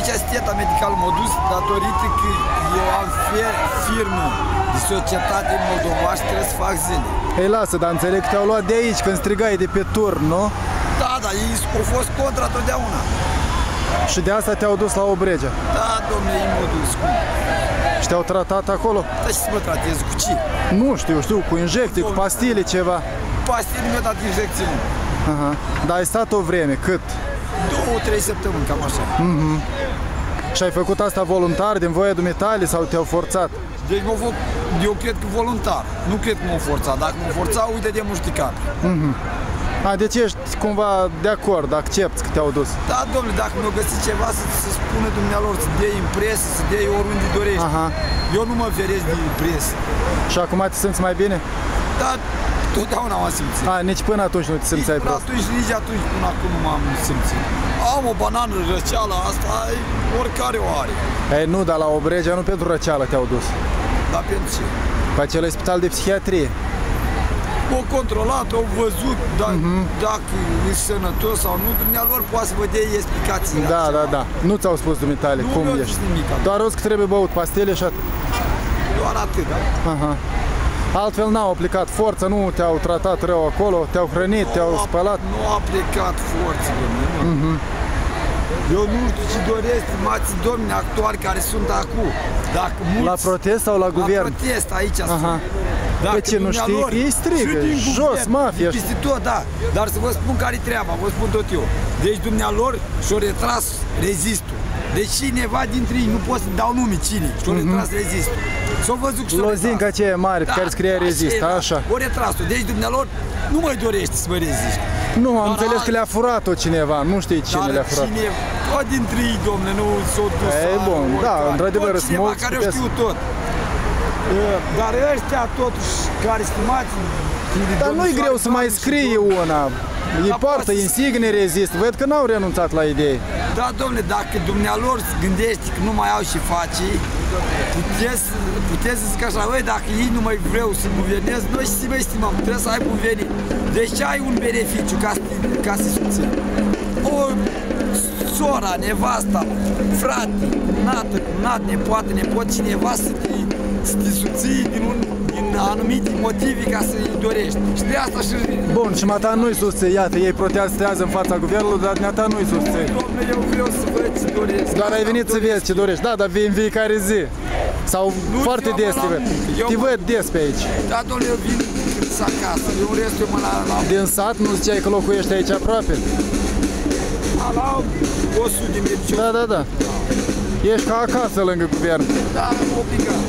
Aici asistenta medicală m-a dus datorită că eu am fie, firmă de societate în Moldova și trebuie să fac zile. Ei, lasă, dar înțeleg că te-au luat de aici când strigai de pe turn, nu? Da, da, ei au fost contra totdeauna. Și de asta te-au dus la Obregea. Da, domnule, ei m-au dus. Cum? Și te-au tratat acolo? Dar ce să mă tratez cu ce? Nu știu, știu, cu injecții, cu pastile, ceva. Pastile mi-au dat injecții, nu. Aha. Dar ai stat o vreme, cât? Două, trei săptămâni, cam așa. Și ai făcut asta voluntar, din voie dumitale sau te-au forțat? Deci m-au făcut, eu cred că voluntar. Nu cred că m-au forțat. Dacă m-au forțat, uite de mușticat. A, deci ești cumva de acord, accepti că te-au dus. Da, domnule, dacă mi-au găsit ceva să, să spună dumnealor, să dea impresie, să dea oriunde dorești. Aha. Eu nu mă feresc de impresie. Și acum te simți mai bine? Dar totdeauna m-am simțit. A, nici până atunci nu te simțeai Nici până prost. atunci, nici atunci până acum nu m-am simțit. Am o banană răceală, asta e- oricare o are. Ei, nu, dar la Obregea nu pentru răceală te-au dus. Dar pentru ce? Pe acel spital de psihiatrie. O controlat, au văzut da, Mhm. dacă e sănătos sau nu, dumnealor poate să vă dea explicații. la Da, ceva. da, da. Nu ți-au spus dumitale Nu cum mi-au ești. zis nimic. Doar rost că trebuie băut pastile și atât. Doar atât, da? Aha. Altfel n-au aplicat forță, nu te-au tratat rău acolo, te-au hrănit, te-au Nu a- spălat. Nu a plecat forțele, nu. Mhm. Eu nu știu ce doresc, stimați domni actori care sunt acum. Dacă mulți, La protest sau la la guvern? protest aici Aha. sunt. Dacă Pe ce, nu știi? dumnealor Ei strigă, și din jos, guvern, mafia. de Peste tot, da. Dar să vă spun care-i treaba, vă spun tot eu. Deci dumnealor și-o retras rezistul. Deci cineva dintre ei, nu pot să dau nume cine, și-o retras rezistul. S-au văzut că și-o Lozinca retras. aceea mare pe care scria așa rezist, e, da. așa. O retras-o. Deci dumnealor nu mai dorește să mă rezist. Nu, am Dar înțeles alt- că le-a furat-o cineva, nu știi cine Dar le-a furat. cine, tot dintre ei, domne, nu s-o dus. Ei, la bun, oricare. da, într-adevăr, Tot sunt cineva mulți care puteți- știu tot. Uh, Dar ăștia totuși, care stimați, Dar nu-i greu să mai scrie una. Îi Dar poartă poate să- insigne rezist. Văd că n-au renunțat la idei. Da, domnule, dacă dumnealor se gândește că nu mai au și face, puteți, puteți să zic așa, băi, dacă ei nu mai vreau să guvernez, noi și să mai stimăm, trebuie să ai un venit. Deci ai un beneficiu ca să, ca să susții. O sora, nevasta, frate, nată, nat, nepoată, nepot, cineva să te, să te susții din, un, din anumite motive ca să-i dorești. Și de asta și Bun, și mata nu-i susține. Iată, ei protestează în fața guvernului, dar dumneata nu-i susține. Domnule, eu vreau să văd ce doresc. Doar ai venit să vezi ce dorești. Da, dar vii în fiecare zi. Sau Nu, foarte eu mă des la te văd. muncă, eu Te mă- văd des pe aici. Da, domnule, eu vin să acasă. Eu în rest eu mă la, la, Din sat nu ziceai că locuiești aici aproape? la, la 100 de metri. Da, da, da. Ești ca acasă lângă guvern. Da, obligat.